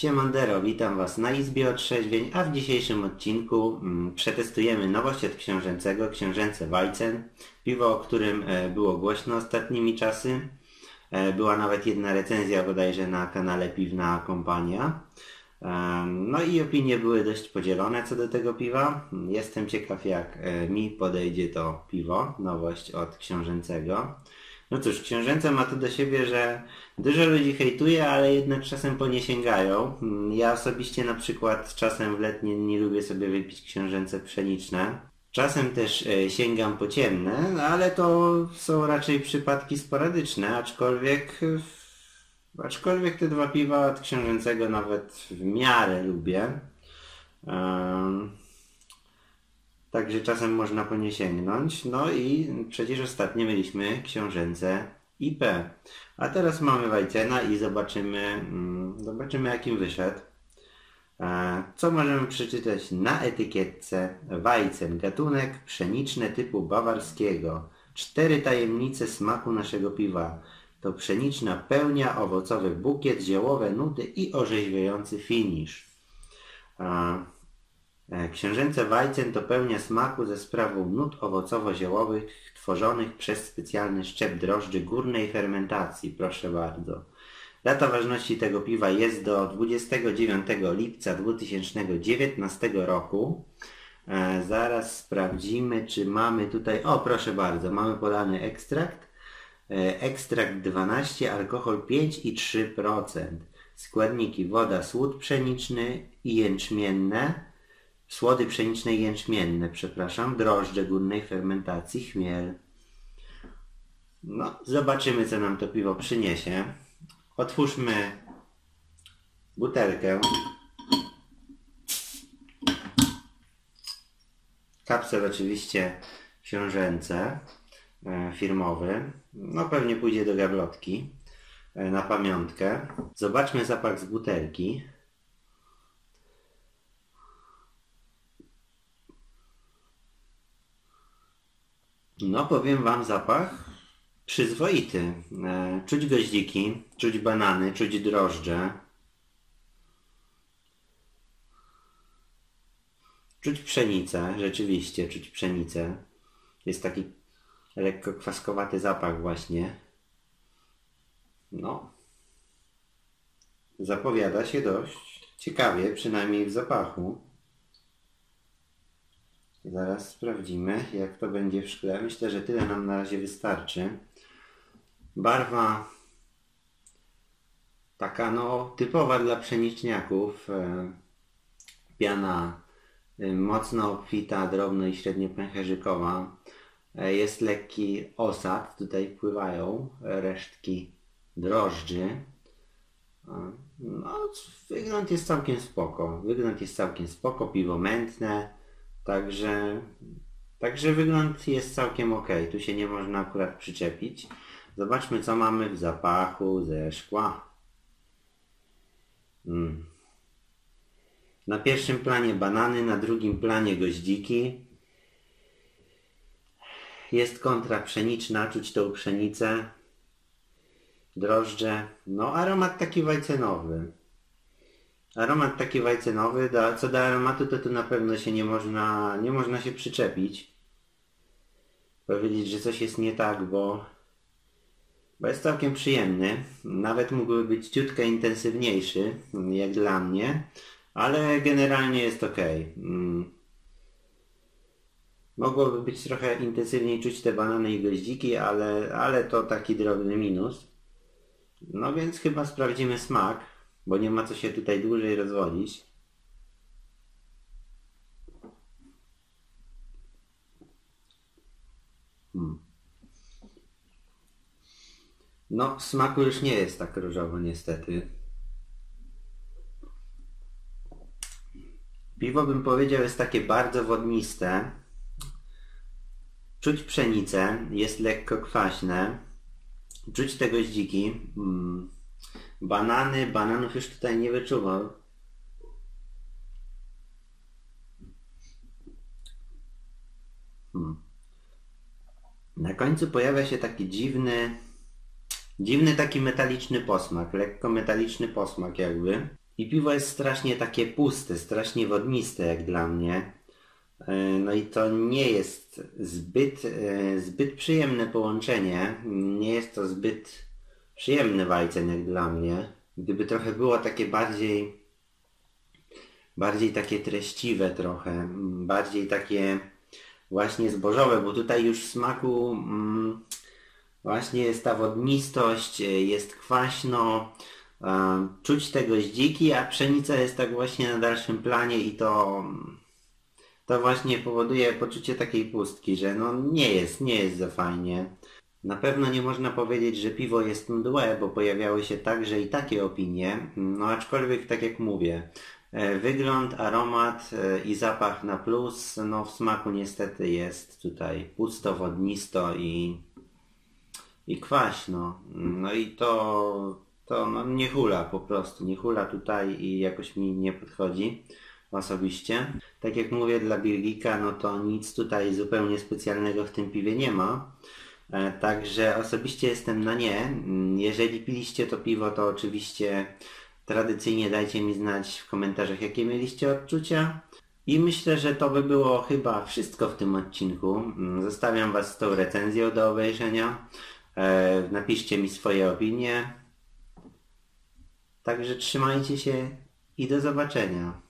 Siemandero, witam Was na Izbie Otrzeźwień, a w dzisiejszym odcinku mm, przetestujemy nowość od książęcego, książęce Weizen. Piwo, o którym e, było głośno ostatnimi czasy. E, była nawet jedna recenzja bodajże na kanale Piwna Kompania. E, no i opinie były dość podzielone co do tego piwa. Jestem ciekaw jak mi podejdzie to piwo, nowość od książęcego. No cóż, książęce ma to do siebie, że dużo ludzi hejtuje, ale jednak czasem po nie sięgają. Ja osobiście na przykład czasem w letnie nie lubię sobie wypić książęce pszeniczne. Czasem też e, sięgam po ciemne, no ale to są raczej przypadki sporadyczne, aczkolwiek aczkolwiek te dwa piwa od książęcego nawet w miarę lubię. Em, Także czasem można po nie sięgnąć. No i przecież ostatnio mieliśmy książęce IP. A teraz mamy Wajcena i zobaczymy, mm, zobaczymy jakim wyszedł. E, Co możemy przeczytać na etykietce? Wajcen, gatunek pszeniczny typu bawarskiego. Cztery tajemnice smaku naszego piwa. To pszeniczna pełnia, owocowy bukiet, ziołowe nuty i orzeźwiający finisz. E, Księżęce Weizen to pełnia smaku ze sprawą nut owocowo-ziołowych tworzonych przez specjalny szczep drożdży górnej fermentacji. Proszę bardzo. Data ważności tego piwa jest do 29 lipca 2019 roku. E, zaraz sprawdzimy, czy mamy tutaj... O, proszę bardzo, mamy podany ekstrakt. E, ekstrakt 12, alkohol 5,3%. Składniki woda, słód pszeniczny i jęczmienne. Słody pszeniczne jęczmienne, przepraszam, drożdże górnej fermentacji, chmiel. No, zobaczymy co nam to piwo przyniesie. Otwórzmy butelkę. Kapsel oczywiście książęce, e, firmowy. No pewnie pójdzie do gablotki e, na pamiątkę. Zobaczmy zapach z butelki. No, powiem Wam zapach przyzwoity. E, czuć goździki, czuć banany, czuć drożdże. Czuć pszenicę, rzeczywiście, czuć pszenicę. Jest taki lekko kwaskowaty zapach właśnie. No. Zapowiada się dość ciekawie, przynajmniej w zapachu. Zaraz sprawdzimy, jak to będzie w szkle. Myślę, że tyle nam na razie wystarczy. Barwa taka no typowa dla pszeniczniaków. E, Piana e, mocno obfita, drobno i średnio pęcherzykowa. E, Jest lekki osad, tutaj wpływają resztki drożdży. No, wygląd jest całkiem spoko. Wygląd jest całkiem spoko, piwo mętne. Także, także wygląd jest całkiem ok. Tu się nie można akurat przyczepić. Zobaczmy co mamy w zapachu ze szkła. Mm. Na pierwszym planie banany, na drugim planie goździki. Jest kontra pszeniczna, czuć tą pszenicę. Drożdże. No aromat taki wajcenowy. Aromat taki wajcenowy, da, co do aromatu to tu na pewno się nie można, nie można się przyczepić. Powiedzieć, że coś jest nie tak, bo, bo jest całkiem przyjemny. Nawet mógłby być ciutkę intensywniejszy, jak dla mnie, ale generalnie jest ok. Mm. Mogłoby być trochę intensywniej czuć te banany i goździki, ale, ale to taki drobny minus. No więc chyba sprawdzimy smak bo nie ma co się tutaj dłużej rozwodzić. Hmm. No, smaku już nie jest tak różowo niestety. Piwo bym powiedział jest takie bardzo wodniste. Czuć pszenicę, jest lekko kwaśne. Czuć te goździki. Mm. Banany, bananów już tutaj nie wyczuwam. Hmm. Na końcu pojawia się taki dziwny, dziwny taki metaliczny posmak, lekko metaliczny posmak jakby. I piwo jest strasznie takie puste, strasznie wodniste jak dla mnie. E, no i to nie jest zbyt, e, zbyt przyjemne połączenie. Nie jest to zbyt przyjemny jak dla mnie. Gdyby trochę było takie bardziej bardziej takie treściwe trochę, bardziej takie właśnie zbożowe, bo tutaj już w smaku mm, właśnie jest ta wodnistość, jest kwaśno, czuć te goździki, a pszenica jest tak właśnie na dalszym planie i to to właśnie powoduje poczucie takiej pustki, że no nie jest, nie jest za fajnie. Na pewno nie można powiedzieć, że piwo jest mdłe, bo pojawiały się także i takie opinie, no aczkolwiek tak jak mówię, e, wygląd, aromat e, i zapach na plus, no w smaku niestety jest tutaj pusto, wodnisto i, i kwaśno. No i to, to no, nie hula po prostu, nie hula tutaj i jakoś mi nie podchodzi osobiście. Tak jak mówię, dla Birgika, no to nic tutaj zupełnie specjalnego w tym piwie nie ma. E, także osobiście jestem na nie. Mm, jeżeli piliście to piwo, to oczywiście tradycyjnie dajcie mi znać w komentarzach, jakie mieliście odczucia. I myślę, że to by było chyba wszystko w tym odcinku. Mm, zostawiam Was z tą recenzją do obejrzenia. E, napiszcie mi swoje opinie. Także trzymajcie się i do zobaczenia.